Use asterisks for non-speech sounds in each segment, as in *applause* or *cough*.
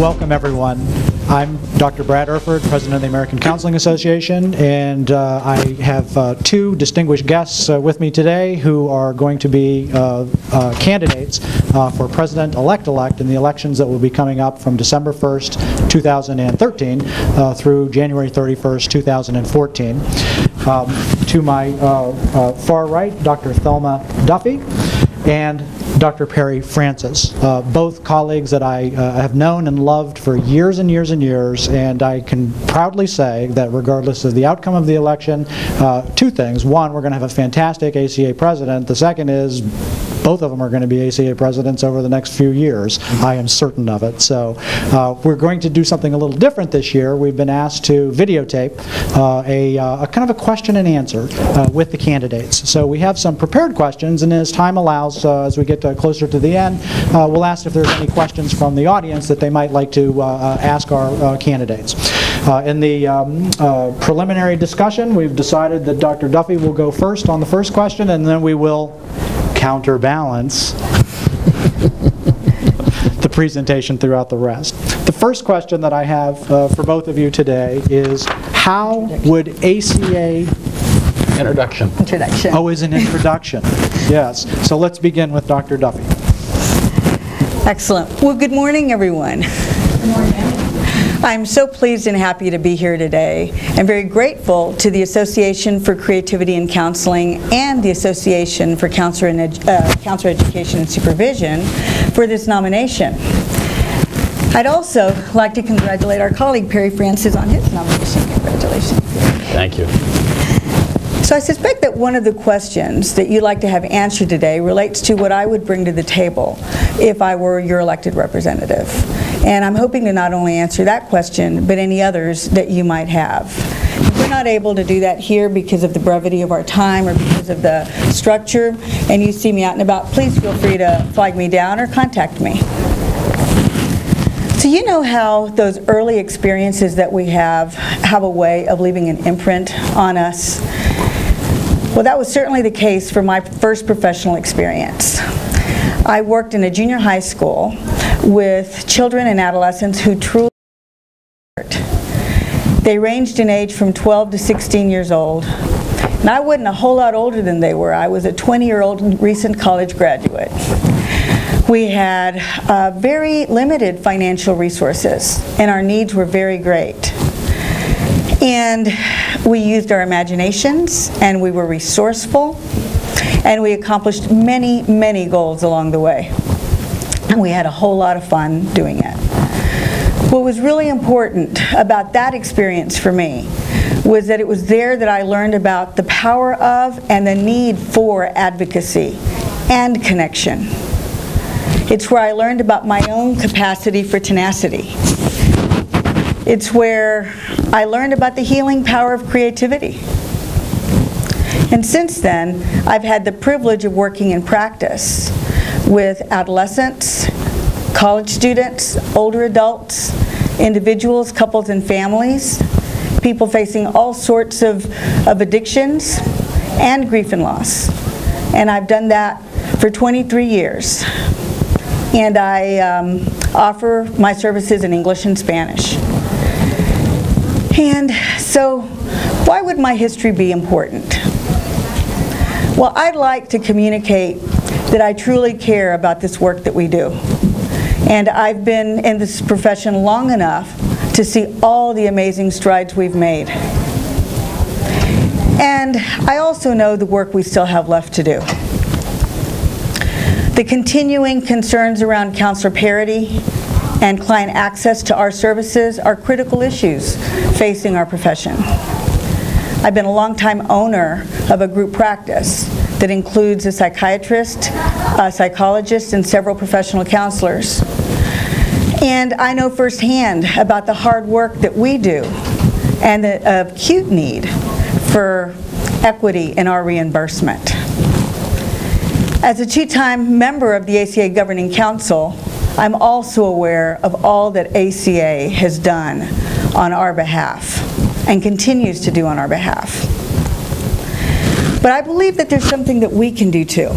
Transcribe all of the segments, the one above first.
welcome everyone. I'm Dr. Brad Erford, President of the American Counseling Association, and uh, I have uh, two distinguished guests uh, with me today who are going to be uh, uh, candidates uh, for President-elect-elect in the elections that will be coming up from December 1st, 2013 uh, through January 31st, 2014. Um, To my far right, Dr. Thelma Duffey, and Dr. Perry Francis, uh, both colleagues that I uh, have known and loved for years and years and years, and I can proudly say that regardless of the outcome of the election, uh, two things. One, we're going to have a fantastic ACA president. The second is both of them are going to be ACA presidents over the next few years. I am certain of it. So uh, we're going to do something a little different this year. We've been asked to videotape uh, a, uh, a kind of a question and answer uh, with the candidates. So we have some prepared questions, and as time allows, uh, as we get closer to the end, we'll ask if there's any questions from the audience that they might like to ask our candidates. In the um, preliminary discussion, we've decided that Dr. Duffey will go first on the first question, and then we will counterbalance the presentation throughout the rest. The first question that I have uh, for both of you today is, how would ACA, Introduction. introduction. oh, is an introduction? Yes. So let's begin with Dr. Duffey. Excellent. Well, good morning, everyone. I'm so pleased and happy to be here today and very grateful to the Association for Creativity and Counseling and the Association for Counselor, and Ed- uh, Counselor Education and Supervision for this nomination. I'd also like to congratulate our colleague Perry Francis on his nomination. Congratulations. Thank you. So I suspect that one of the questions that you'd like to have answered today relates to what I would bring to the table if I were your elected representative. And I'm hoping to not only answer that question, but any others that you might have. We're not able to do that here because of the brevity of our time or because of the structure, and you see me out and about, please feel free to flag me down or contact me. So you know how those early experiences that we have have a way of leaving an imprint on us? Well, that was certainly the case for my first professional experience. I worked in a junior high school with children and adolescents who truly they ranged in age from 12 to 16 years old. And I wasn't a whole lot older than they were. I was a 20-year-old recent college graduate. We had uh, very limited financial resources, and our needs were very great. And we used our imaginations, and we were resourceful, and we accomplished many, many goals along the way. And *laughs* we had a whole lot of fun doing it. What was really important about that experience for me was that it was there that I learned about the power of and the need for advocacy and connection. It's where I learned about my own capacity for tenacity. It's where I learned about the healing power of creativity. And since then, I've had the privilege of working in practice with adolescents, college students, older adults, individuals, couples, and families, people facing all sorts of, of addictions and grief and loss. And I've done that for 23 years. And I um, offer my services in English and Spanish. And so, why would my history be important? Well, I'd like to communicate that I truly care about this work that we do. And I've been in this profession long enough to see all the amazing strides we've made. And I also know the work we still have left to do. The continuing concerns around counselor parity and client access to our services are critical issues facing our profession. I've been a longtime owner of a group practice that includes a psychiatrist, a psychologist, and several professional counselors. And I know firsthand about the hard work that we do and the acute need for equity in our reimbursement. As a two-time member of the ACA Governing Council, I'm also aware of all that ACA has done on our behalf and continues to do on our behalf. But I believe that there's something that we can do too.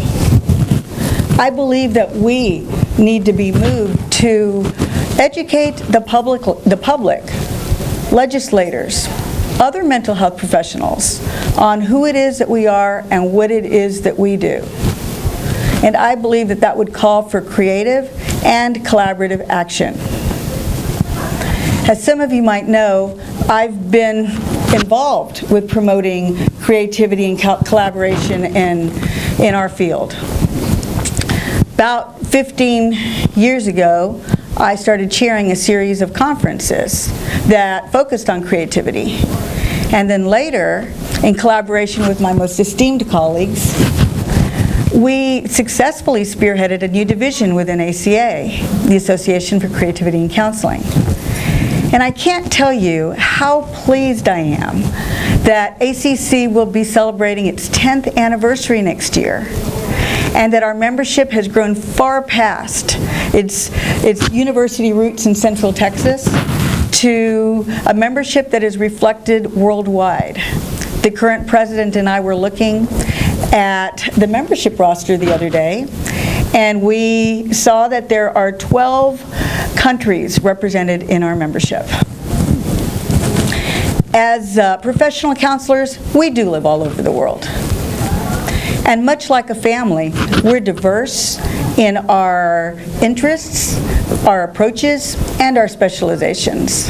I believe that we need to be moved to educate the public, the public, legislators, other mental health professionals on who it is that we are and what it is that we do. And I believe that that would call for creative and collaborative action. As some of you might know, I've been involved with promoting creativity and co- collaboration in, in our field. About 15 years ago, I started chairing a series of conferences that focused on creativity. And then later, in collaboration with my most esteemed colleagues, we successfully spearheaded a new division within ACA, the Association for Creativity and Counseling. And I can't tell you how pleased I am that ACC will be celebrating its 10th anniversary next year and that our membership has grown far past its, its university roots in Central Texas to a membership that is reflected worldwide. The current president and I were looking at the membership roster the other day, and we saw that there are 12 countries represented in our membership. As uh, professional counselors, we do live all over the world. And much like a family, we're diverse in our interests, our approaches, and our specializations.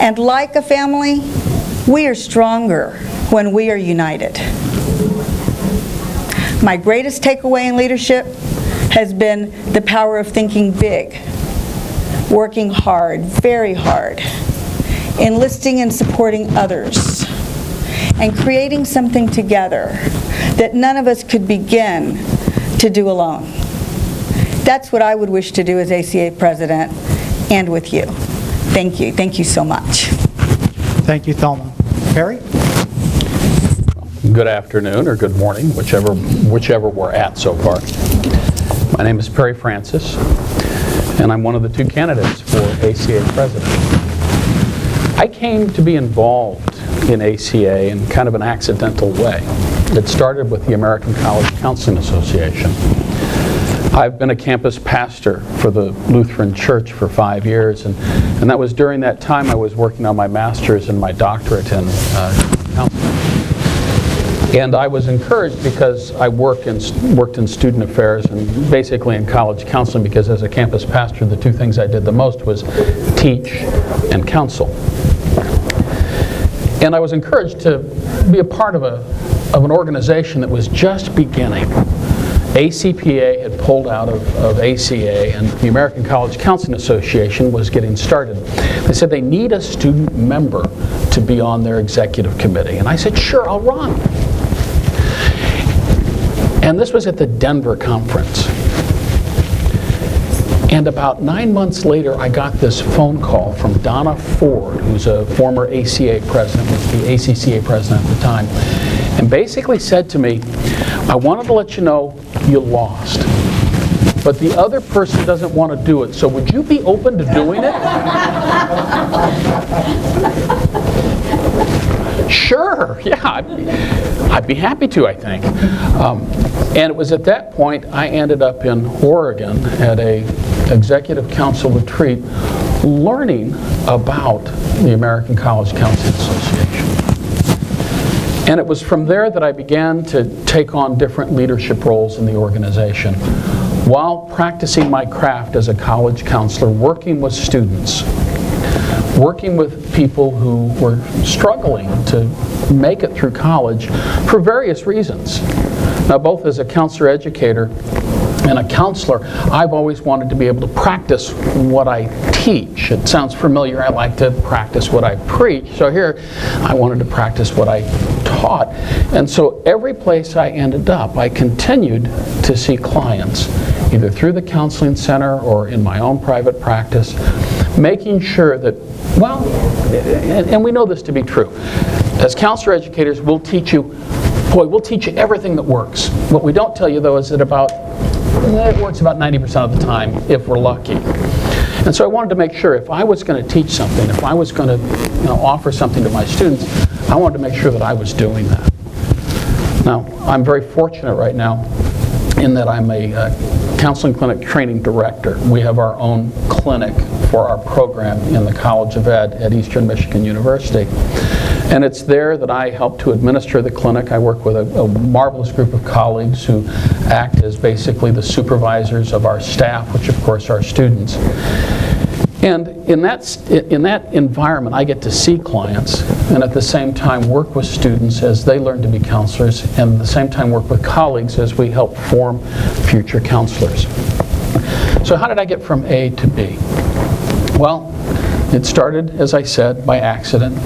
And like a family, we are stronger when we are united. My greatest takeaway in leadership has been the power of thinking big, working hard, very hard, enlisting and supporting others, and creating something together that none of us could begin to do alone. That's what I would wish to do as ACA president and with you. Thank you. Thank you so much. Thank you, Thelma. Perry? Good afternoon or good morning, whichever, whichever we're at so far. My name is Perry Francis, and I'm one of the two candidates for ACA president. I came to be involved in ACA in kind of an accidental way. It started with the American College Counseling Association. I've been a campus pastor for the Lutheran Church for five years, and, and that was during that time I was working on my master's and my doctorate in uh, counseling. And I was encouraged because I work in, worked in student affairs and basically in college counseling because as a campus pastor, the two things I did the most was teach and counsel. And I was encouraged to be a part of, a, of an organization that was just beginning. ACPA had pulled out of, of ACA and the American College Counseling Association was getting started. They said they need a student member to be on their executive committee. And I said, sure, I'll run. And this was at the Denver conference. And about nine months later, I got this phone call from Donna Ford, who's a former ACA president, was the ACCA president at the time, and basically said to me, I wanted to let you know you lost. But the other person doesn't want to do it, so would you be open to doing it? *laughs* Sure, *laughs* yeah, I'd be, I'd be happy to, I think. Um, and it was at that point I ended up in Oregon at a executive council retreat learning about the American College Counseling Association. And it was from there that I began to take on different leadership roles in the organization while practicing my craft as a college counselor, working with students working with people who were struggling to make it through college for various reasons. Now, both as a counselor educator and a counselor, I've always wanted to be able to practice what I teach. It sounds familiar. I like to practice what I preach. So here, I wanted to practice what I taught. And so every place I ended up, I continued to see clients, either through the counseling center or in my own private practice, making sure that well, and, and we know this to be true. As counselor educators, we'll teach you, boy, we'll teach you everything that works. What we don't tell you, though, is that about, it works about 90% of the time, if we're lucky. And so I wanted to make sure if I was going to teach something, if I was going to you know, offer something to my students, I wanted to make sure that I was doing that. Now, I'm very fortunate right now in that I'm a uh, counseling clinic training director. We have our own clinic for our program in the College of Ed at Eastern Michigan University. And it's there that I help to administer the clinic. I work with a, a marvelous group of colleagues who act as basically the supervisors of our staff, which of course are students. And in that, in that environment, I get to see clients and at the same time work with students as they learn to be counselors and at the same time work with colleagues as we help form future counselors. So how did I get from A to B? Well, it started, as I said, by accident.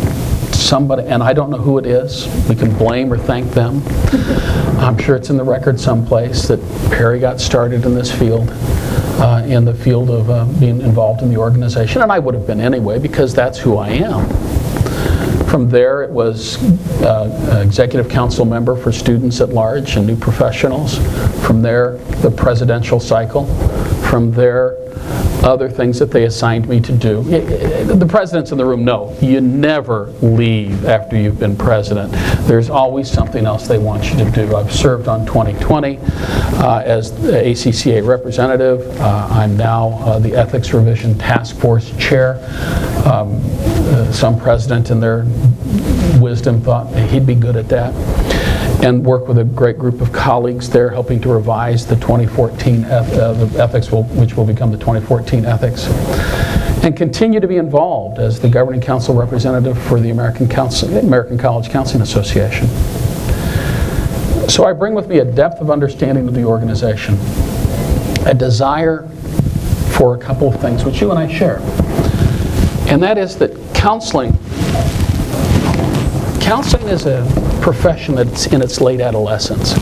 Somebody, and I don't know who it is, we can blame or thank them. I'm sure it's in the record someplace that Perry got started in this field, uh, in the field of uh, being involved in the organization, and I would have been anyway because that's who I am. From there, it was uh, executive council member for students at large and new professionals. From there, the presidential cycle. From there, other things that they assigned me to do. The presidents in the room know you never leave after you've been president. There's always something else they want you to do. I've served on 2020 uh, as the ACCA representative. Uh, I'm now uh, the Ethics Revision Task Force Chair. Um, uh, Some president in their wisdom thought he'd be good at that and work with a great group of colleagues there helping to revise the 2014 eth- uh, ethics, which will become the 2014 ethics, and continue to be involved as the governing council representative for the American, Council, American College Counseling Association. So I bring with me a depth of understanding of the organization, a desire for a couple of things, which you and I share. And that is that counseling Counseling is a profession that's in its late adolescence.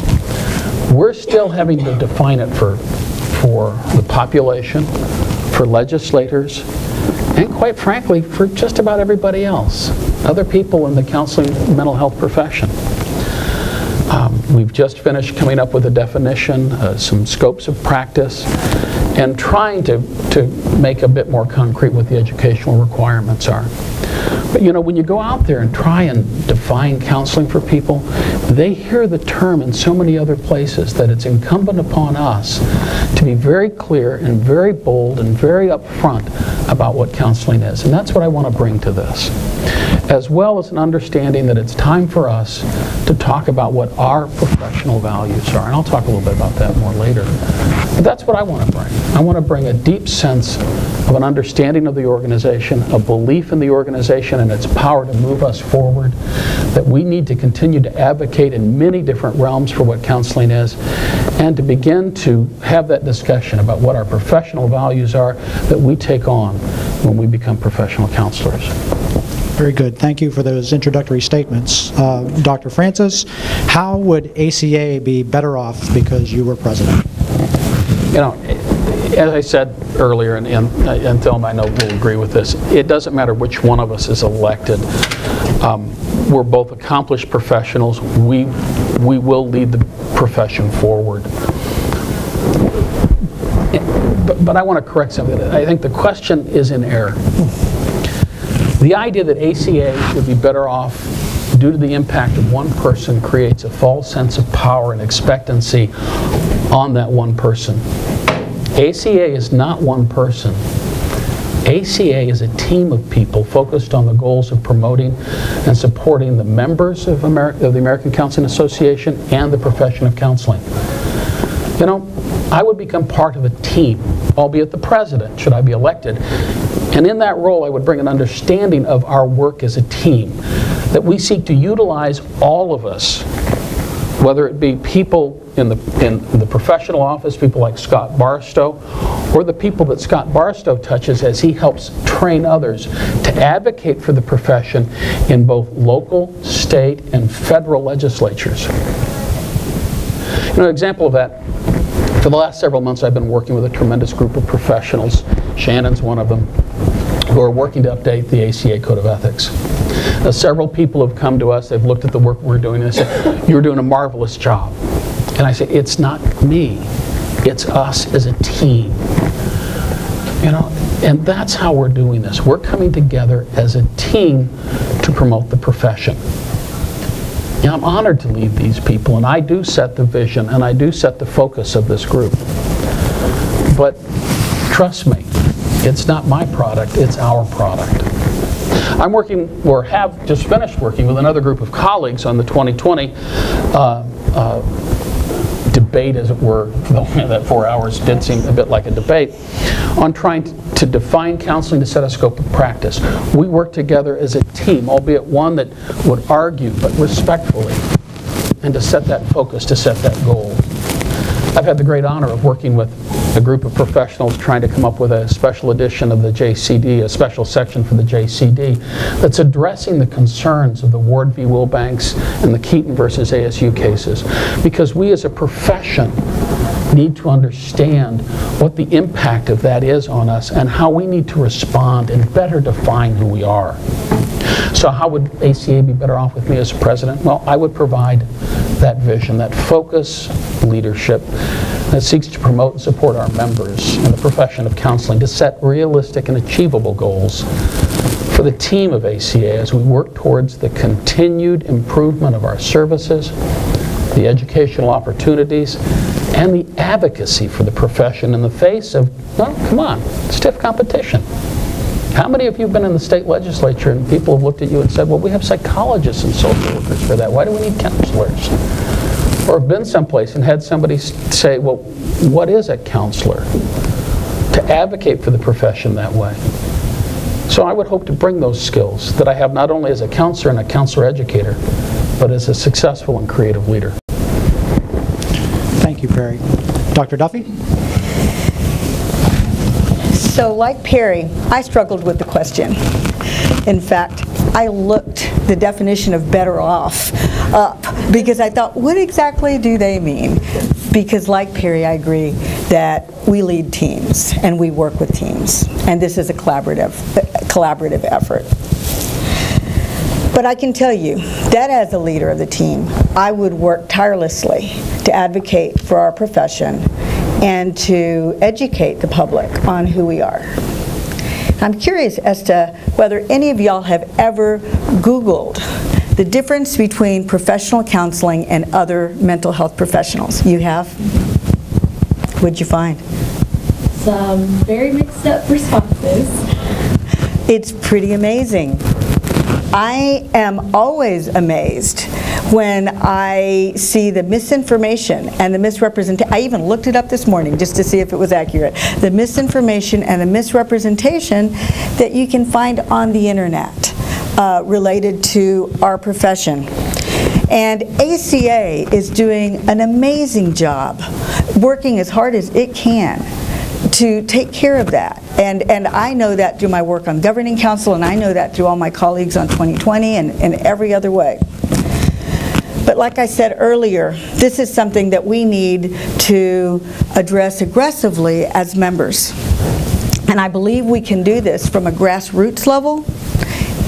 We're still having to define it for, for the population, for legislators, and quite frankly, for just about everybody else, other people in the counseling mental health profession. Um, We've just finished coming up with a definition, uh, some scopes of practice, and trying to, to make a bit more concrete what the educational requirements are. But you know, when you go out there and try and define counseling for people, they hear the term in so many other places that it's incumbent upon us to be very clear and very bold and very upfront about what counseling is. And that's what I want to bring to this as well as an understanding that it's time for us to talk about what our professional values are. And I'll talk a little bit about that more later. But that's what I want to bring. I want to bring a deep sense of an understanding of the organization, a belief in the organization and its power to move us forward, that we need to continue to advocate in many different realms for what counseling is, and to begin to have that discussion about what our professional values are that we take on when we become professional counselors. Very good. Thank you for those introductory statements. Uh, Dr. Francis, how would ACA be better off because you were president? You know, as I said earlier, and, and and Thelma, I know will agree with this, it doesn't matter which one of us is elected. Um, We're both accomplished professionals. We, we will lead the profession forward. But, but I want to correct something. I think the question is in error. The idea that ACA would be better off due to the impact of one person creates a false sense of power and expectancy on that one person. ACA is not one person. ACA is a team of people focused on the goals of promoting and supporting the members of, of the American Counseling Association and the profession of counseling. You know, I would become part of a team, albeit the president, should I be elected. And in that role, I would bring an understanding of our work as a team, that we seek to utilize all of us, whether it be people in the, in the professional office, people like Scott Barstow, or the people that Scott Barstow touches as he helps train others to advocate for the profession in both local, state, and federal legislatures. You know, an example of that, for the last several months, I've been working with a tremendous group of professionals, Shannon's one of them, who are working to update the ACA Code of Ethics. Now, several people have come to us, they've looked at the work we're doing, and they said, you're doing a marvelous job. And I say, it's not me, it's us as a team. You know, and that's how we're doing this. We're coming together as a team to promote the profession. I'm honored to lead these people, and I do set the vision, and I do set the focus of this group. But trust me, It's not my product, it's our product. I'm working, or have just finished working with another group of colleagues on the 2020 uh, uh, debate, as it were, *laughs* that four hours did seem a bit like a debate, on trying to define counseling to set a scope of practice. We work together as a team, albeit one that would argue, but respectfully, and to set that focus, to set that goal. I've had the great honor of working with a group of professionals trying to come up with a special edition of the JCD, a special section for the JCD, that's addressing the concerns of the Ward v. Wilbanks and the Keeton versus ASU cases. Because we as a profession need to understand what the impact of that is on us and how we need to respond and better define who we are. So how would ACA be better off with me as president? Well, I would provide that vision, that focus, leadership that seeks to promote and support our members in the profession of counseling to set realistic and achievable goals for the team of ACA as we work towards the continued improvement of our services, the educational opportunities, and the advocacy for the profession in the face of, well, come on, stiff competition. How many of you have been in the state legislature and people have looked at you and said, well, we have psychologists and social workers for that. Why do we need counselors? Or been someplace and had somebody say, well, what is a counselor? To advocate for the profession that way. So I would hope to bring those skills that I have not only as a counselor and a counselor educator, but as a successful and creative leader. Thank you, Perry. Dr. Duffey? So like Perry, I struggled with the question. In fact, I looked the definition of better off up because I thought, what exactly do they mean? Because like Perry, I agree that we lead teams and we work with teams. And this is a collaborative, collaborative effort. But I can tell you that as a leader of the team, I would work tirelessly to advocate for our profession and to educate the public on who we are. I'm curious as to whether any of y'all have ever Googled the difference between professional counseling and other mental health professionals. You have? What'd you find? some very mixed up responses. It's pretty amazing. I am always amazed when I see the misinformation and the misrepresentation. I even looked it up this morning just to see if it was accurate. The misinformation and the misrepresentation that you can find on the internet uh, related to our profession. And ACA is doing an amazing job, working as hard as it can to take care of that. And, and I know that through my work on governing council, and I know that through all my colleagues on 2020 and, and every other way. But like I said earlier, this is something that we need to address aggressively as members. And I believe we can do this from a grassroots level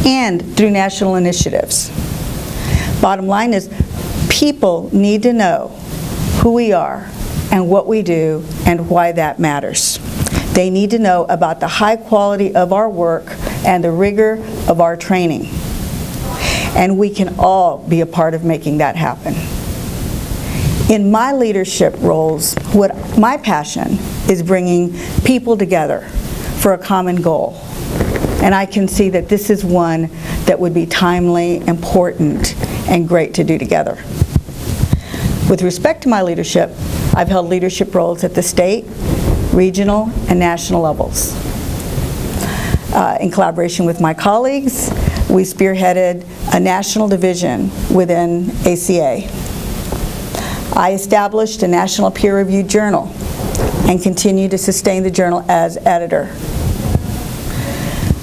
and through national initiatives. Bottom line is, people need to know who we are and what we do and why that matters. They need to know about the high quality of our work and the rigor of our training. And we can all be a part of making that happen. In my leadership roles, what my passion is bringing people together for a common goal. And I can see that this is one that would be timely, important, and great to do together. With respect to my leadership, I've held leadership roles at the state, regional, and national levels. Uh, In collaboration with my colleagues, we spearheaded a national division within ACA. I established a national peer-reviewed journal and continue to sustain the journal as editor.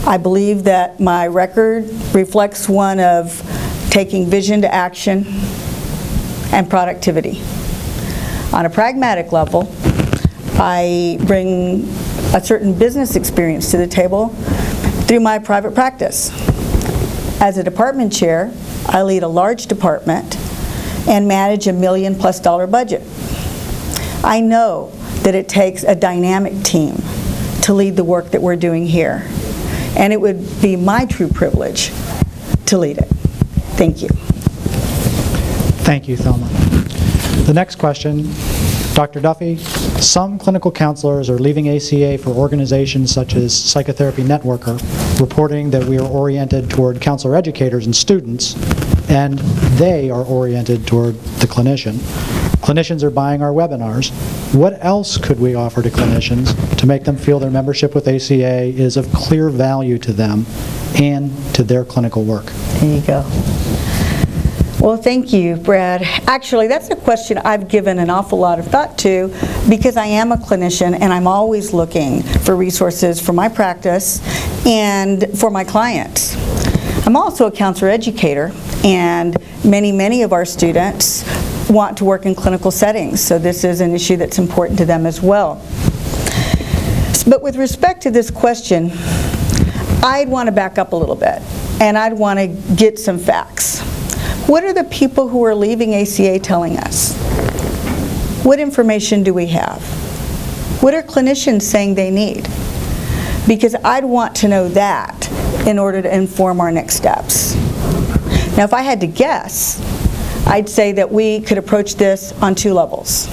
I believe that my record reflects one of taking vision to action and productivity. On a pragmatic level, I bring a certain business experience to the table through my private practice. As a department chair, I lead a large department and manage a million-plus dollar budget. I know that it takes a dynamic team to lead the work that we're doing here, and it would be my true privilege to lead it. Thank you. Thank you, Thelma. The next question Dr. Duffey, some clinical counselors are leaving ACA for organizations such as Psychotherapy Networker, reporting that we are oriented toward counselor educators and students, and they are oriented toward the clinician. Clinicians are buying our webinars. What else could we offer to clinicians to make them feel their membership with ACA is of clear value to them and to their clinical work? There you go. Well, thank you, Brad. Actually, that's a question I've given an awful lot of thought to because I am a clinician and I'm always looking for resources for my practice and for my clients. I'm also a counselor educator, and many, many of our students want to work in clinical settings, so this is an issue that's important to them as well. But with respect to this question, I'd want to back up a little bit, and I'd want to get some facts. What are the people who are leaving ACA telling us? What information do we have? What are clinicians saying they need? Because I'd want to know that in order to inform our next steps. Now, if I had to guess, I'd say that we could approach this on two levels.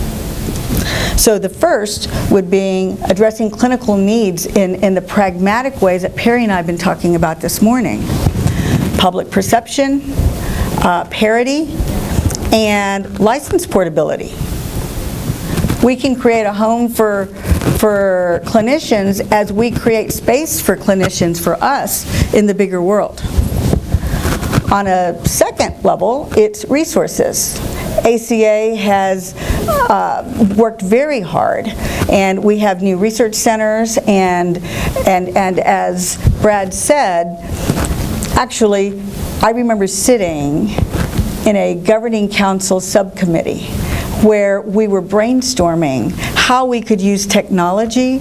So the first would be addressing clinical needs in, in the pragmatic ways that Perry and I have been talking about this morning. Public perception, uh, parity, and license portability. We can create a home for, for clinicians as we create space for clinicians for us in the bigger world. On a second level, it's resources. ACA has uh, worked very hard, and we have new research centers, and, and, and as Brad said, actually, I remember sitting in a governing council subcommittee where we were brainstorming how we could use technology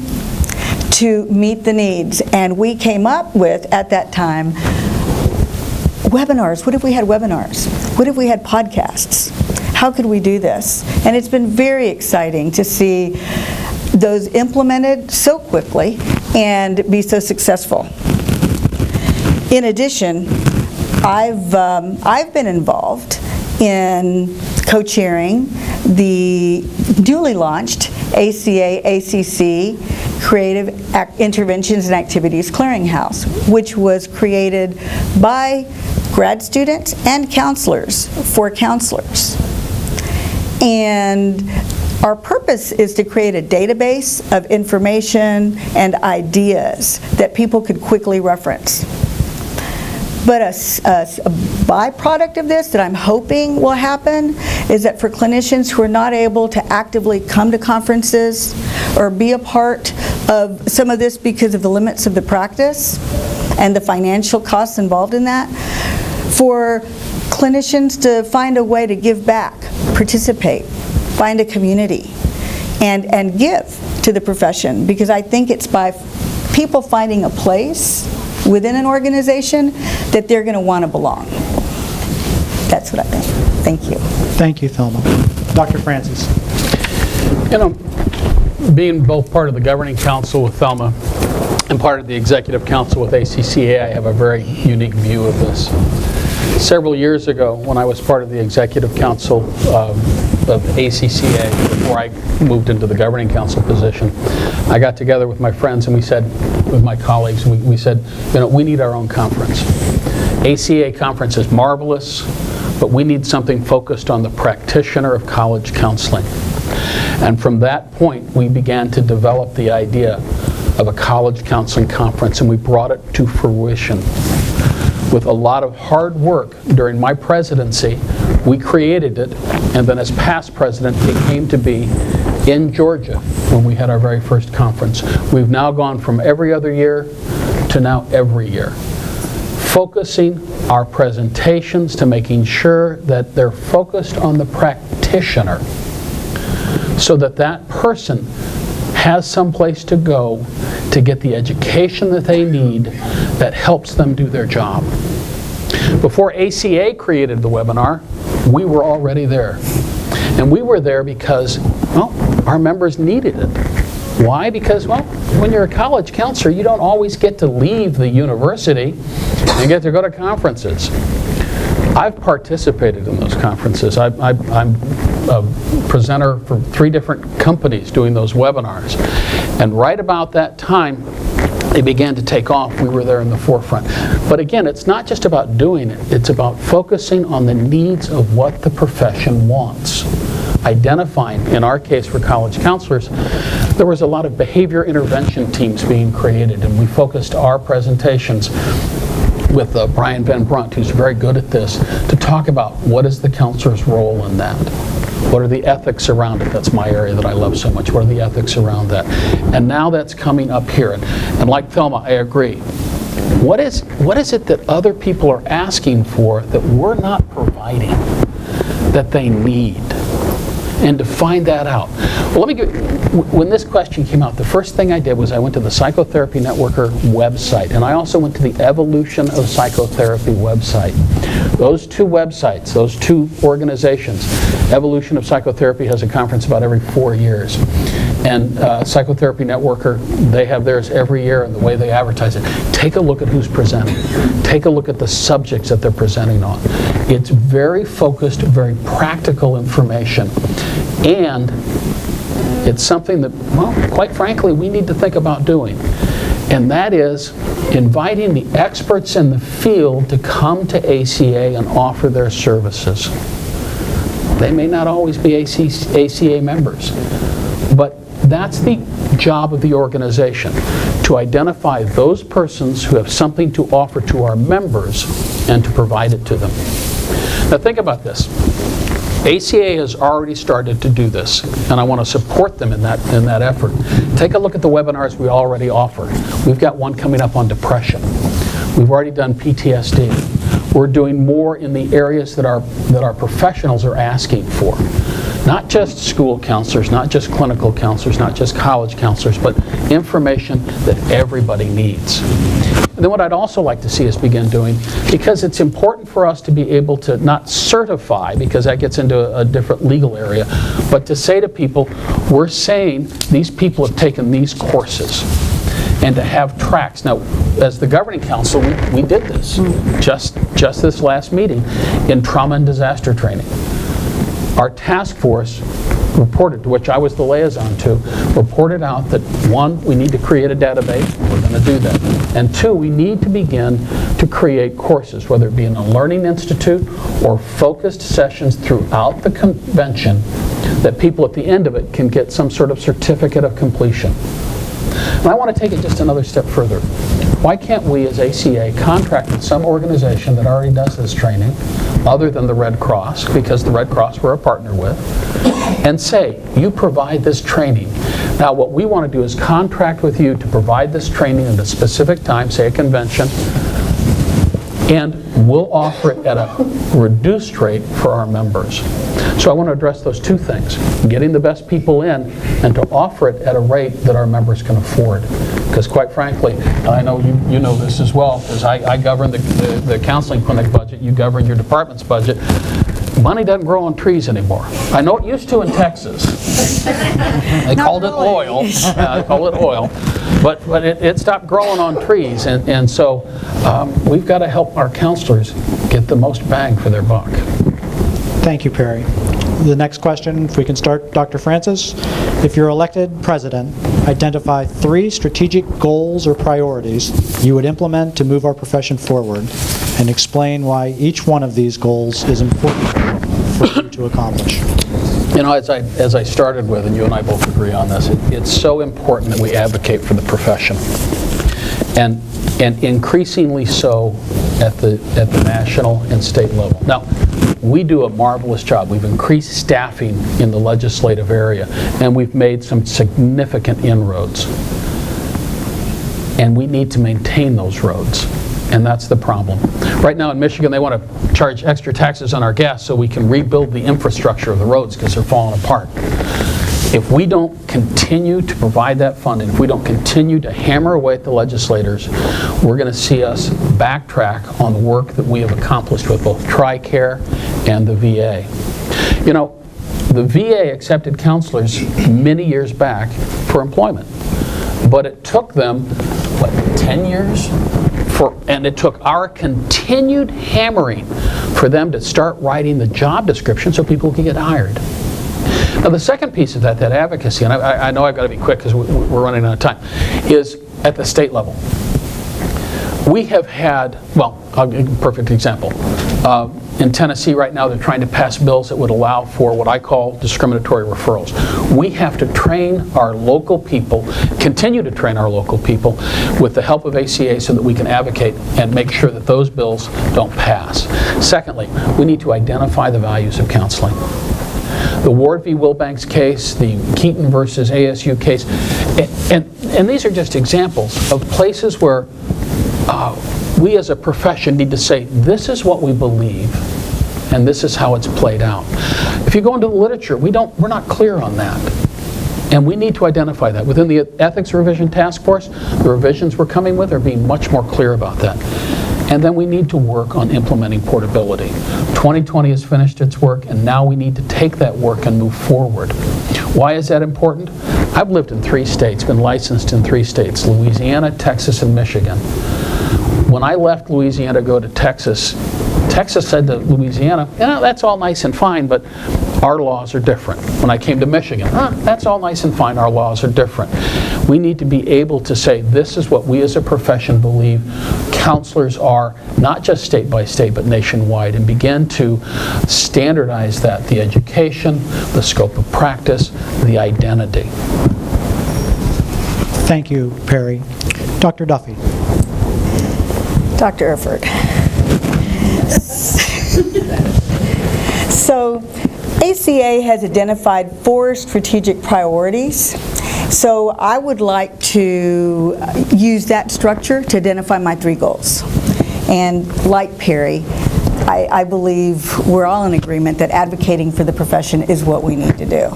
to meet the needs. And we came up with, at that time, webinars. What if we had webinars? What if we had podcasts? How could we do this? And it's been very exciting to see those implemented so quickly and be so successful. In addition, I've, um, I've been involved in co-chairing the newly launched ACA ACC Creative Ac- Interventions and Activities Clearinghouse, which was created by grad students and counselors for counselors. And our purpose is to create a database of information and ideas that people could quickly reference. But a byproduct of this that I'm hoping will happen is that for clinicians who are not able to actively come to conferences or be a part of some of this because of the limits of the practice and the financial costs involved in that, for clinicians to find a way to give back, participate, find a community, and, and give to the profession, because I think it's by people finding a place within an organization that they're going to want to belong. That's what I think. Thank you. Thank you, Thelma. Dr. Francis? You know, being both part of the governing council with Thelma and part of the executive council with ACCA, I have a very unique view of this. Several years ago, when I was part of the executive council um, of ACCA, before I moved into the governing council position, I got together with my friends and we said, with my colleagues, we we said, you know, we need our own conference. ACA conference is marvelous, but we need something focused on the practitioner of college counseling. And from that point, we began to develop the idea of a college counseling conference, and we brought it to fruition. With a lot of hard work during my presidency, we created it, and then as past president, it came to be in Georgia when we had our very first conference. We've now gone from every other year to now every year focusing our presentations to making sure that they're focused on the practitioner so that that person has some place to go to get the education that they need that helps them do their job. Before ACA created the webinar, we were already there. And we were there because, well, our members needed it. Why? Because, well, when you're a college counselor, you don't always get to leave the university and get to go to conferences. I've participated in those conferences. I, I, I'm, a presenter for three different companies doing those webinars. And right about that time, they began to take off. We were there in the forefront. But again, it's not just about doing it, it's about focusing on the needs of what the profession wants. Identifying, in our case for college counselors, there was a lot of behavior intervention teams being created, and we focused our presentations with uh, Brian Van Brunt, who's very good at this, to talk about what is the counselor's role in that. What are the ethics around it? That's my area that I love so much. What are the ethics around that? And now that's coming up here. And, and like Thelma, I agree. What is, what is it that other people are asking for that we're not providing that they need? And to find that out. Well, let me give, when this question came out, the first thing I did was I went to the Psychotherapy Networker website, and I also went to the Evolution of Psychotherapy website. Those two websites, those two organizations, Evolution of Psychotherapy has a conference about every four years. And uh, Psychotherapy Networker, they have theirs every year, and the way they advertise it. Take a look at who's presenting. Take a look at the subjects that they're presenting on. It's very focused, very practical information. And it's something that, well, quite frankly, we need to think about doing. And that is inviting the experts in the field to come to ACA and offer their services. They may not always be ACA members, but that's the job of the organization, to identify those persons who have something to offer to our members and to provide it to them. Now think about this. ACA has already started to do this, and I want to support them in that, in that effort. Take a look at the webinars we already offer. We've got one coming up on depression. We've already done PTSD. We're doing more in the areas that our, that our professionals are asking for. Not just school counselors, not just clinical counselors, not just college counselors, but information that everybody needs. And then what I'd also like to see us begin doing, because it's important for us to be able to not certify, because that gets into a, a different legal area, but to say to people, we're saying these people have taken these courses and to have tracks. Now, as the governing council, we, we did this just, just this last meeting in trauma and disaster training. Our task force reported, to which I was the liaison to, reported out that one, we need to create a database, we're going to do that. And two, we need to begin to create courses, whether it be in a learning institute or focused sessions throughout the convention, that people at the end of it can get some sort of certificate of completion. And I want to take it just another step further. Why can't we, as ACA, contract with some organization that already does this training, other than the Red Cross, because the Red Cross we're a partner with, and say, you provide this training. Now, what we want to do is contract with you to provide this training at a specific time, say a convention, and we'll offer it at a reduced rate for our members. So I want to address those two things, getting the best people in and to offer it at a rate that our members can afford. Because quite frankly, and I know you, you know this as well, because I, I govern the, the, the counseling clinic budget, you govern your department's budget, money doesn't grow on trees anymore. I know it used to in Texas. *laughs* They called it oil. Yeah, they called it oil. But, but it, it stopped growing on trees. And, and so um, we've got to help our counselors get the most bang for their buck. Thank you, Perry. The next question, if we can start, Dr. Francis. If you're elected president, identify three strategic goals or priorities you would implement to move our profession forward, and explain why each one of these goals is important for you to accomplish. You know, as I, as I started with, and you and I both agree on this, it, it's so important that we advocate for the profession. And, and increasingly so at the, at the national and state level. Now, we do a marvelous job. We've increased staffing in the legislative area, and we've made some significant inroads. And we need to maintain those roads, and that's the problem. Right now in Michigan, they want to charge extra taxes on our gas so we can rebuild the infrastructure of the roads because they're falling apart. If we don't continue to provide that funding, if we don't continue to hammer away at the legislators, we're going to see us backtrack on the work that we have accomplished with both TRICARE and the VA. You know, the VA accepted counselors many years back for employment, but it took them, what, 10 years? For, and it took our continued hammering for them to start writing the job description so people could get hired. Now, the second piece of that, that advocacy, and I- I know I've got to be quick because we're running out of time, is at the state level. We have had, well, a perfect example. Uh, In Tennessee right now, they're trying to pass bills that would allow for what I call discriminatory referrals. We have to train our local people, continue to train our local people with the help of ACA so that we can advocate and make sure that those bills don't pass. Secondly, we need to identify the values of counseling the Ward v. Wilbanks case, the Keeton versus ASU case, a- and, and these are just examples of places where uh, we as a profession need to say, this is what we believe, and this is how it's played out. If you go into the literature, we don't, we're not clear on that. And we need to identify that. Within the Ethics Revision Task Force, the revisions we're coming with are being much more clear about that. And then we need to work on implementing portability. 2020 has finished its work, and now we need to take that work and move forward. Why is that important? I've lived in three states, been licensed in three states, Louisiana, Texas, and Michigan. When I left Louisiana to go to Texas, Texas said to Louisiana, yeah, that's all nice and fine, but our laws are different. When I came to Michigan, huh, that's all nice and fine, our laws are different. We need to be able to say, this is what we as a profession believe counselors are, not just state by state, but nationwide, and begin to standardize that, the education, the scope of practice, the identity. Thank you, Perry. Dr. Duffey. Dr. Erford. So ACA has identified four strategic priorities. So I would like to use that structure to identify my three goals. And like Perry, I, I believe we're all in agreement that advocating for the profession is what we need to do.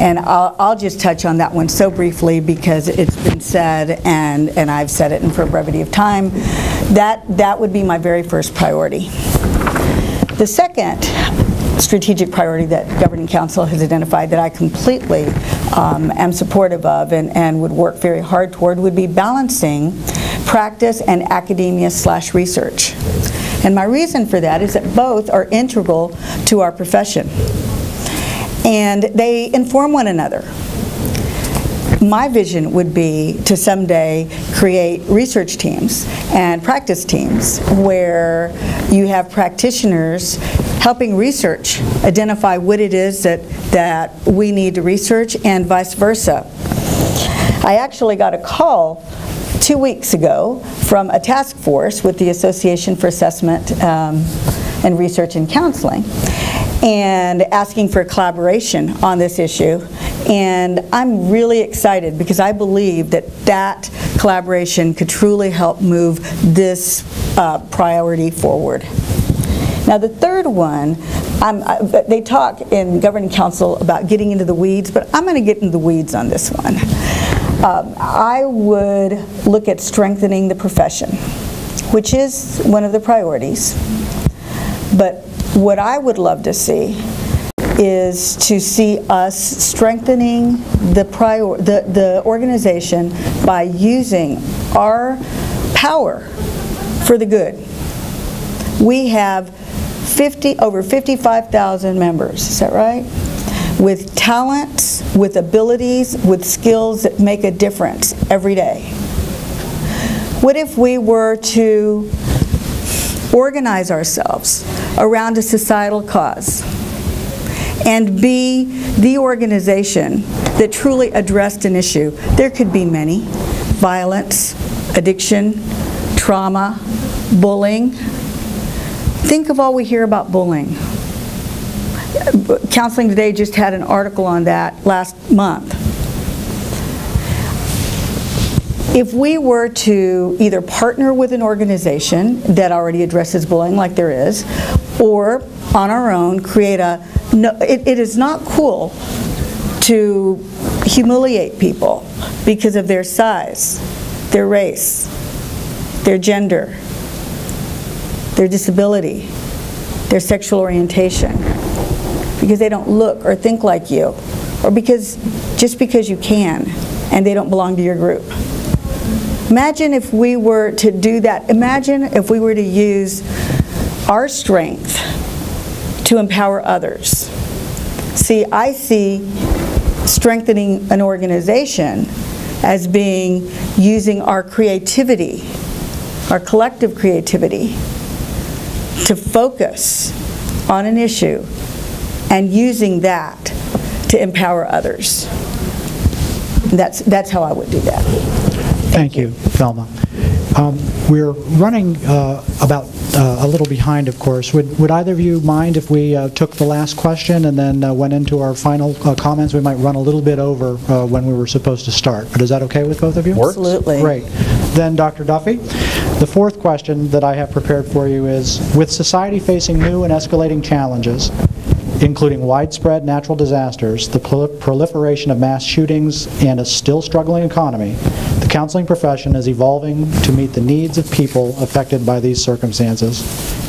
And I'll, I'll just touch on that one so briefly because it's been said and, and I've said it and for brevity of time. That, that would be my very first priority. The second strategic priority that Governing Council has identified that I completely um, am supportive of and, and would work very hard toward would be balancing practice and academia slash research. And my reason for that is that both are integral to our profession. And they inform one another. My vision would be to someday create research teams and practice teams where you have practitioners helping research identify what it is that, that we need to research and vice versa. I actually got a call two weeks ago from a task force with the Association for Assessment um, and Research and Counseling and asking for collaboration on this issue. And I'm really excited because I believe that that collaboration could truly help move this uh, priority forward. Now, the third one, I- they talk in governing council about getting into the weeds, but I'm going to get into the weeds on this one. Um, I would look at strengthening the profession, which is one of the priorities. But what I would love to see is to see us strengthening the prior, the, the organization by using our power for the good. We have 50, over 55,000 members, is that right? With talents, with abilities, with skills that make a difference every day. What if we were to organize ourselves around a societal cause and be the organization that truly addressed an issue? There could be many, violence, addiction, trauma, bullying. Think of all we hear about bullying. Counseling Today just had an article on that last month. If we were to either partner with an organization that already addresses bullying like there is, or on our own, create a, no, it, it is not cool to humiliate people because of their size, their race, their gender, their disability, their sexual orientation, because they don't look or think like you, or because, just because you can, and they don't belong to your group. Imagine if we were to do that. Imagine if we were to use our strength to empower others. See, I see strengthening an organization as being using our creativity, our collective creativity, to focus on an issue and using that to empower others. That's, that's how I would do that. Thank you, Thelma. Um, We're running uh, about uh, a little behind, of course. Would would either of you mind if we uh, took the last question and then uh, went into our final uh, comments? We might run a little bit over uh, when we were supposed to start, but is that okay with both of you? Absolutely. Great. Then, Dr. Duffey, the fourth question that I have prepared for you is, with society facing new and escalating challenges, including widespread natural disasters, the prol- proliferation of mass shootings, and a still struggling economy, the counseling profession is evolving to meet the needs of people affected by these circumstances.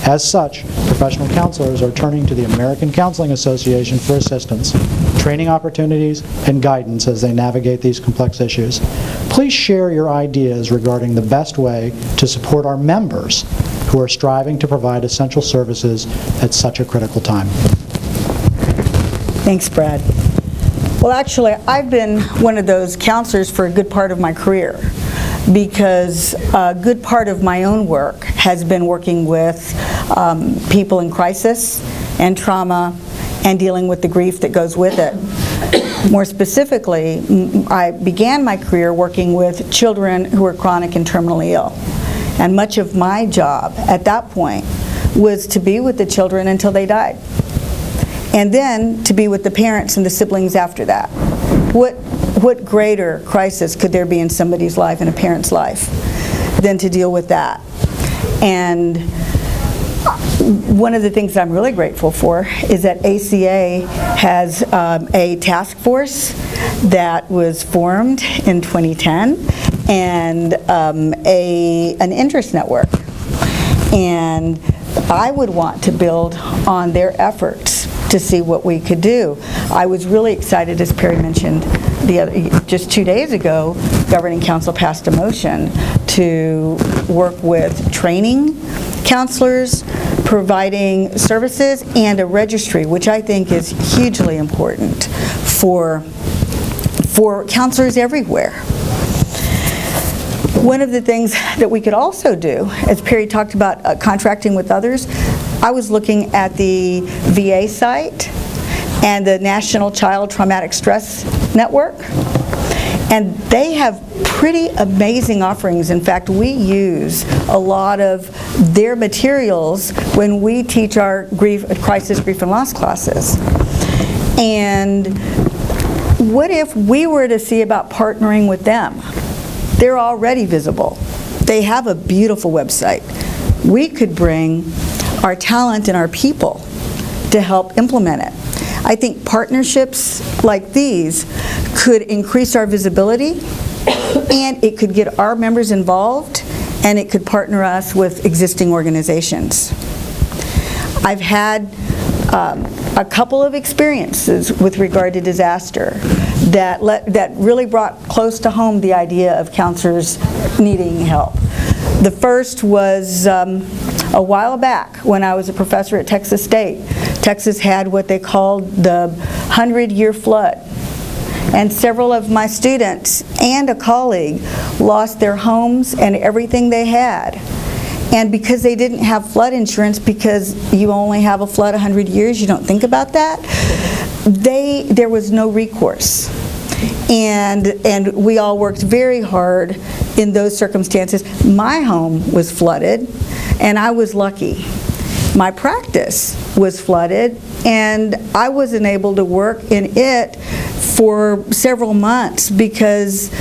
As such, professional counselors are turning to the American Counseling Association for assistance, training opportunities, and guidance as they navigate these complex issues. Please share your ideas regarding the best way to support our members who are striving to provide essential services at such a critical time. Thanks, Brad. Well, actually, I've been one of those counselors for a good part of my career because a good part of my own work has been working with um, people in crisis and trauma and dealing with the grief that goes with it. More specifically, I began my career working with children who were chronic and terminally ill. And much of my job at that point was to be with the children until they died and then to be with the parents and the siblings after that. What, what greater crisis could there be in somebody's life, in a parent's life, than to deal with that? And one of the things I'm really grateful for is that ACA has um, a task force that was formed in 2010 and um, a, an interest network. And I would want to build on their efforts to see what we could do. I was really excited, as Perry mentioned, the other, just two days ago, Governing Council passed a motion to work with training counselors, providing services, and a registry, which I think is hugely important for, for counselors everywhere. One of the things that we could also do, as Perry talked about uh, contracting with others, I was looking at the VA site and the National Child Traumatic Stress Network, and they have pretty amazing offerings. In fact, we use a lot of their materials when we teach our grief, crisis, grief, and loss classes. And what if we were to see about partnering with them? They're already visible. They have a beautiful website. We could bring our talent and our people to help implement it. I think partnerships like these could increase our visibility, and it could get our members involved, and it could partner us with existing organizations. I've had um, a couple of experiences with regard to disaster that let, that really brought close to home the idea of counselors needing help. The first was um, a while back when I was a professor at Texas State. Texas had what they called the 100-year flood. And several of my students and a colleague lost their homes and everything they had. And because they didn't have flood insurance, because you only have a flood 100 years, you don't think about that, they, there was no recourse. And, and we all worked very hard in those circumstances. My home was flooded, and I was lucky. My practice was flooded, and I wasn't able to work in it for several months because,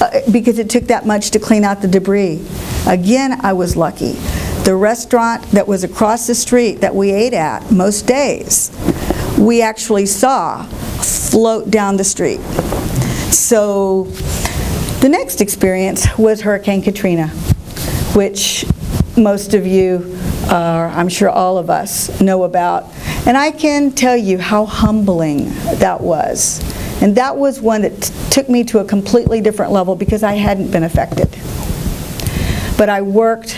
uh, because it took that much to clean out the debris. Again, I was lucky. The restaurant that was across the street that we ate at most days, we actually saw float down the street. So the next experience was Hurricane Katrina, which most of you, uh, I'm sure all of us, know about. And I can tell you how humbling that was. And that was one that took me to a completely different level because I hadn't been affected. But I worked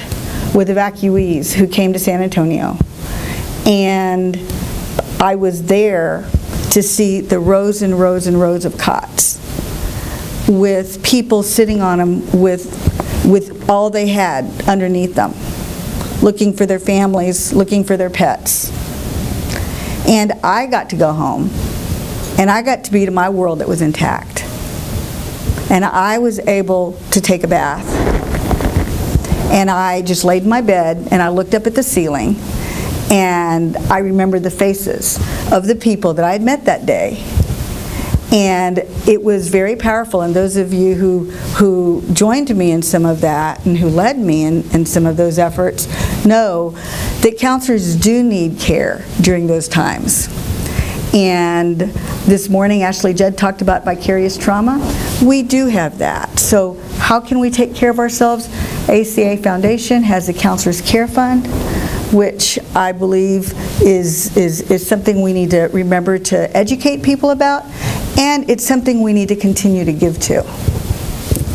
with evacuees who came to San Antonio. And I was there to see the rows and rows and rows of cots with people sitting on them with, with all they had underneath them, looking for their families, looking for their pets. And I got to go home, and I got to be to my world that was intact. And I was able to take a bath. And I just laid in my bed, and I looked up at the ceiling, and I remembered the faces of the people that I had met that day. And it was very powerful, and those of you who, who joined me in some of that and who led me in, in some of those efforts know that counselors do need care during those times. And this morning, Ashley Judd talked about vicarious trauma. We do have that. So how can we take care of ourselves? ACA Foundation has a Counselor's Care Fund, which I believe is, is, is something we need to remember to educate people about, and it's something we need to continue to give to.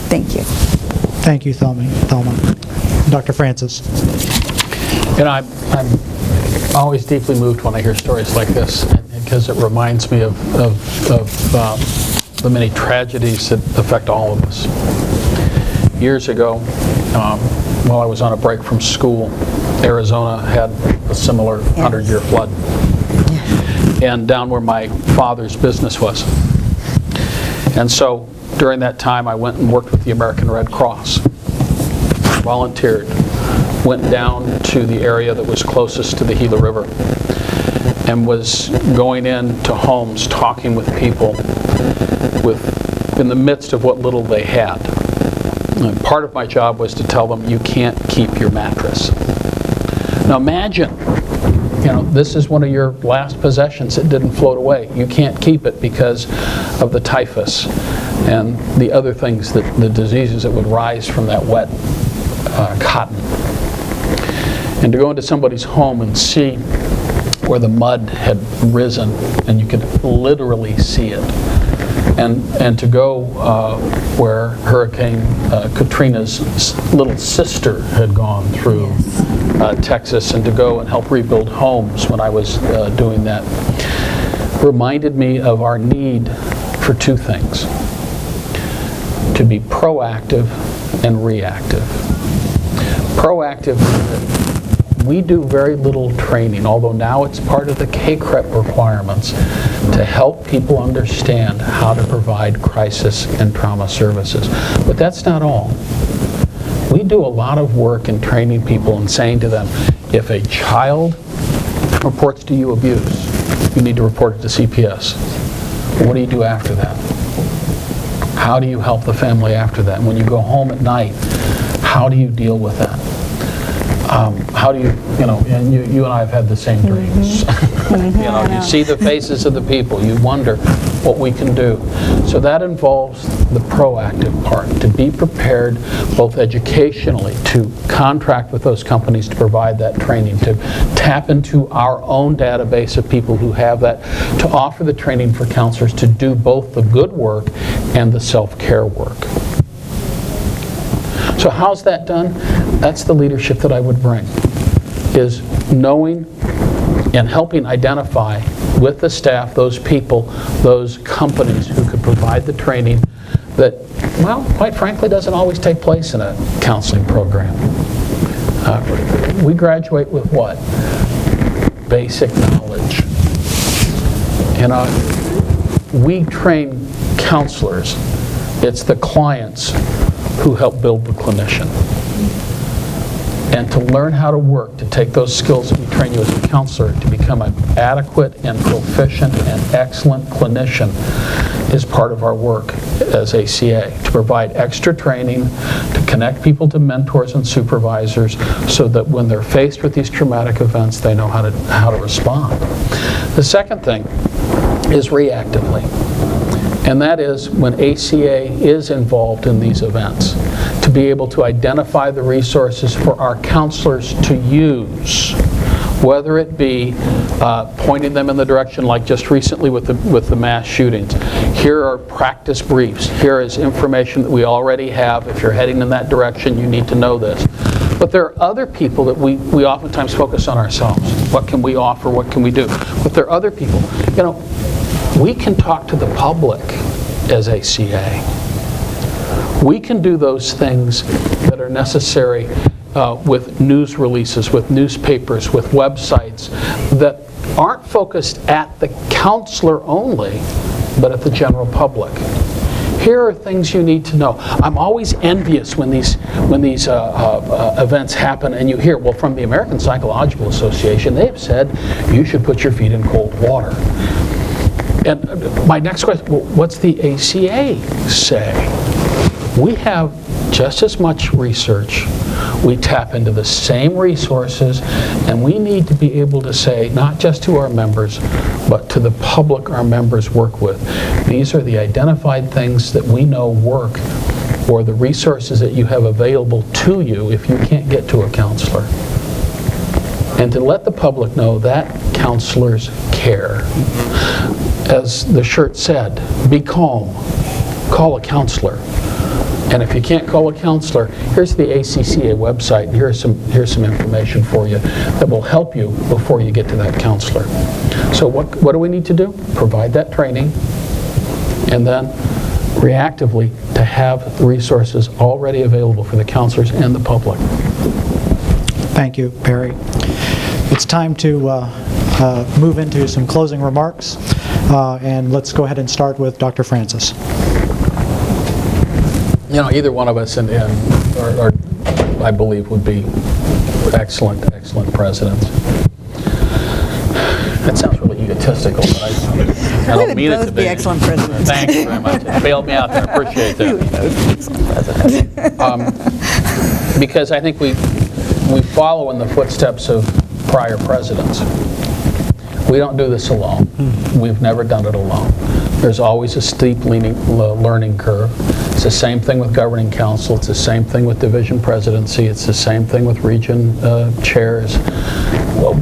Thank you. Thank you, Thelma. Thelma. Dr. Francis. You know, I'm, I'm always deeply moved when I hear stories like this, because it reminds me of, of, of um, the many tragedies that affect all of us. Years ago, um, while I was on a break from school, Arizona had a similar 100-year flood. And down where my father's business was. And so during that time, I went and worked with the American Red Cross volunteered, went down to the area that was closest to the Gila River, and was going in to homes, talking with people with, in the midst of what little they had. And part of my job was to tell them, you can't keep your mattress. Now imagine, you know, this is one of your last possessions that didn't float away. You can't keep it because of the typhus and the other things that, the diseases that would rise from that wet uh, cotton. And to go into somebody's home and see where the mud had risen, and you could literally see it. And, and to go uh, where Hurricane uh, Katrina's little sister had gone through uh, Texas, and to go and help rebuild homes when I was uh, doing that, reminded me of our need for two things to be proactive and reactive proactive, we do very little training, although now it's part of the CACREP requirements to help people understand how to provide crisis and trauma services. But that's not all. We do a lot of work in training people and saying to them, if a child reports to you abuse, you need to report it to CPS. What do you do after that? How do you help the family after that? When you go home at night, how do you deal with that? Um, how do you, you know, and you, you and I have had the same dreams. *laughs* you know, you see the faces of the people, you wonder what we can do. So that involves the proactive part, to be prepared both educationally, to contract with those companies to provide that training, to tap into our own database of people who have that, to offer the training for counselors to do both the good work and the self-care work. So how's that done? That's the leadership that I would bring, is knowing and helping identify with the staff, those people, those companies who could provide the training that, well, quite frankly, doesn't always take place in a counseling program. Uh, We graduate with what? Basic knowledge. You know, we train counselors. It's the clients who help build the clinician. And to learn how to work, to take those skills that we train you as a counselor to become an adequate and proficient and excellent clinician is part of our work as ACA, to provide extra training, to connect people to mentors and supervisors so that when they're faced with these traumatic events, they know how to, how to respond. The second thing is reactively. And that is when ACA is involved in these events, be able to identify the resources for our counselors to use, whether it be uh, pointing them in the direction, like just recently with the, with the mass shootings. Here are practice briefs. Here is information that we already have. If you're heading in that direction, you need to know this. But there are other people that we, we oftentimes focus on ourselves. What can we offer? What can we do? But there are other people. You know, We can talk to the public as ACA. We can do those things that are necessary uh, with news releases, with newspapers, with websites that aren't focused at the counselor only, but at the general public. Here are things you need to know. I'm always envious when these when these uh, uh, uh, events happen, and you hear, well, from the American Psychological Association, they have said you should put your feet in cold water. And my next question, what's the ACA say? We have just as much research. We tap into the same resources, and we need to be able to say, not just to our members, but to the public our members work with, these are the identified things that we know work, or the resources that you have available to you if you can't get to a counselor. And to let the public know that counselors care. As the shirt said, be calm, call a counselor. And if you can't call a counselor, here's the ACCA website, here's some, here's some information for you that will help you before you get to that counselor. So what, what do we need to do? Provide that training, and then reactively to have resources already available for the counselors and the public. Thank you, Perry. It's time to uh, uh, move into some closing remarks, Uh, and let's go ahead and start with Dr. Francis. You know, either one of us, and, and or, or, I believe, would be excellent, excellent presidents. That sounds really egotistical, but I, I We don't would mean it to both be. be excellent presidents. Thank you very much. It Bailed me out there. I appreciate that. *laughs* Um, Because I think we, we follow in the footsteps of prior presidents. We don't do this alone. We've never done it alone. There's always a steep leaning, learning curve. The same thing with governing council, it's the same thing with division presidency, it's the same thing with region uh, chairs,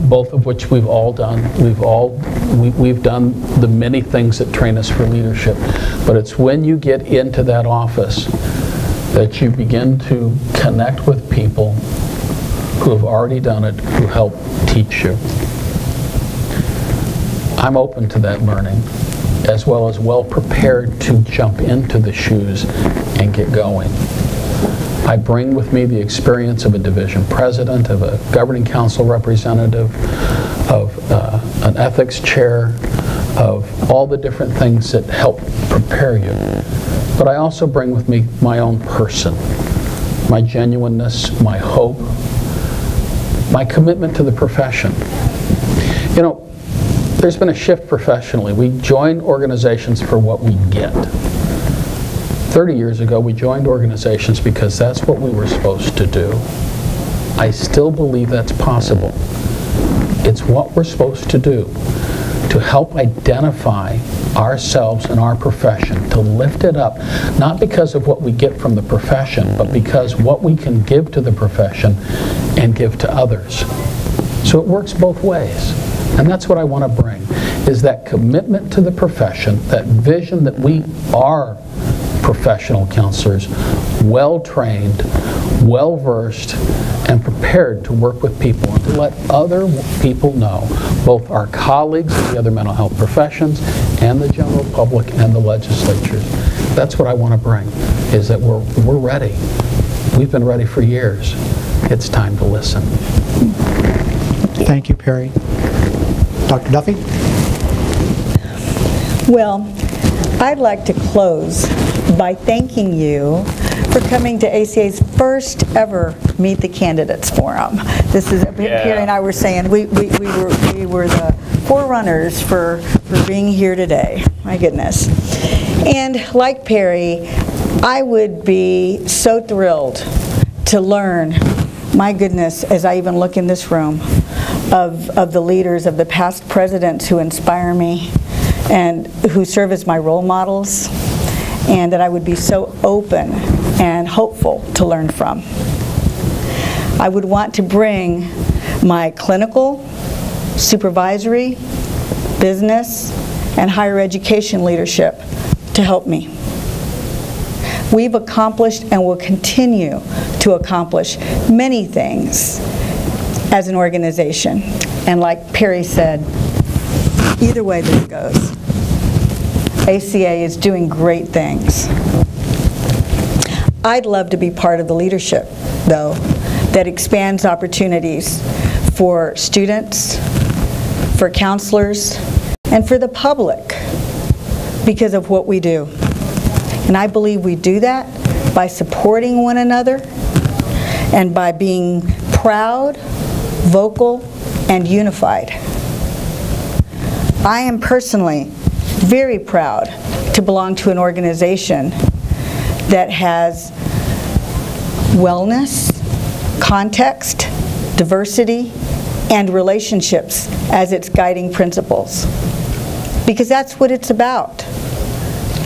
both of which we've all done. We've all, we- we've done the many things that train us for leadership. But it's when you get into that office that you begin to connect with people who have already done it, who help teach you. I'm open to that learning, as well as well-prepared to jump into the shoes and get going. I bring with me the experience of a division president, of a governing council representative, of uh, an ethics chair, of all the different things that help prepare you. But I also bring with me my own person, my genuineness, my hope, my commitment to the profession. You know, there's been a shift professionally. We join organizations for what we get. 30 years ago, we joined organizations because that's what we were supposed to do. I still believe that's possible. It's what we're supposed to do to help identify ourselves and our profession, to lift it up, not because of what we get from the profession, but because what we can give to the profession and give to others. So it works both ways. And that's what I want to bring, is that commitment to the profession, that vision that we are professional counselors, well-trained, well-versed, and prepared to work with people and to let other people know, both our colleagues in the other mental health professions and the general public and the legislatures. That's what I want to bring, is that we're, we're ready. We've been ready for years. It's time to listen. Thank you, Perry. Dr. Duffey? Well, I'd like to close by thanking you for coming to ACA's first ever Meet the Candidates Forum. This is, Perry and I were saying, we we we were we were the forerunners for for being here today. My goodness. And like Perry, I would be so thrilled to learn, my goodness, as I even look in this room, of, of the leaders of the past presidents who inspire me and who serve as my role models, and that I would be so open and hopeful to learn from. I would want to bring my clinical, supervisory, business, and higher education leadership to help me. We've accomplished and will continue to accomplish many things as an organization. And like Perry said, either way this goes, ACA is doing great things. I'd love to be part of the leadership, though, that expands opportunities for students, for counselors, and for the public because of what we do. And I believe we do that by supporting one another and by being proud, vocal, and unified. I am personally very proud to belong to an organization that has wellness, context, diversity, and relationships as its guiding principles. Because that's what it's about.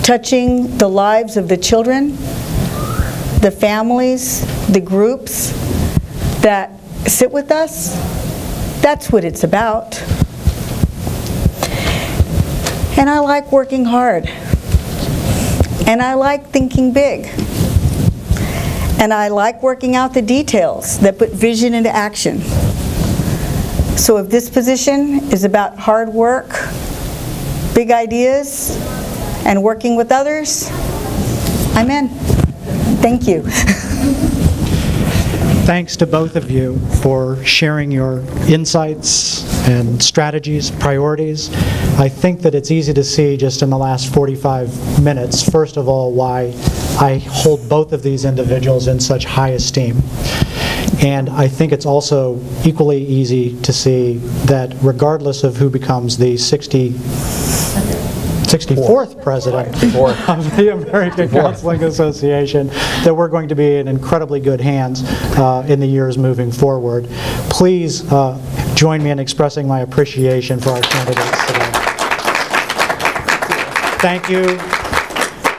Touching the lives of the children, the families, the groups that sit with us. That's what it's about. And I like working hard. And I like thinking big. And I like working out the details that put vision into action. So if this position is about hard work, big ideas, and working with others, I'm in. Thank you. *laughs* Thanks to both of you for sharing your insights and strategies, priorities. I think that it's easy to see just in the last 45 minutes, first of all, why I hold both of these individuals in such high esteem. And I think it's also equally easy to see that regardless of who becomes the 60 64th president *laughs* of the American Counseling Association, that we're going to be in incredibly good hands uh, in the years moving forward. Please uh, join me in expressing my appreciation for our candidates today. Thank you,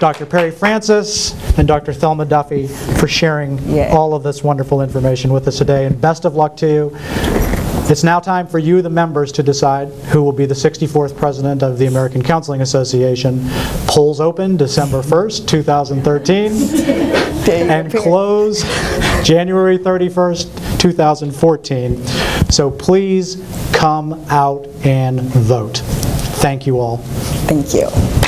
Dr. Perry Francis and Dr. Thelma Duffey, for sharing Yeah. all of this wonderful information with us today, and best of luck to you. It's now time for you, the members, to decide who will be the 64th president of the American Counseling Association. Polls open December 1st, 2013, and close January 31st, 2014. So please come out and vote. Thank you all. Thank you.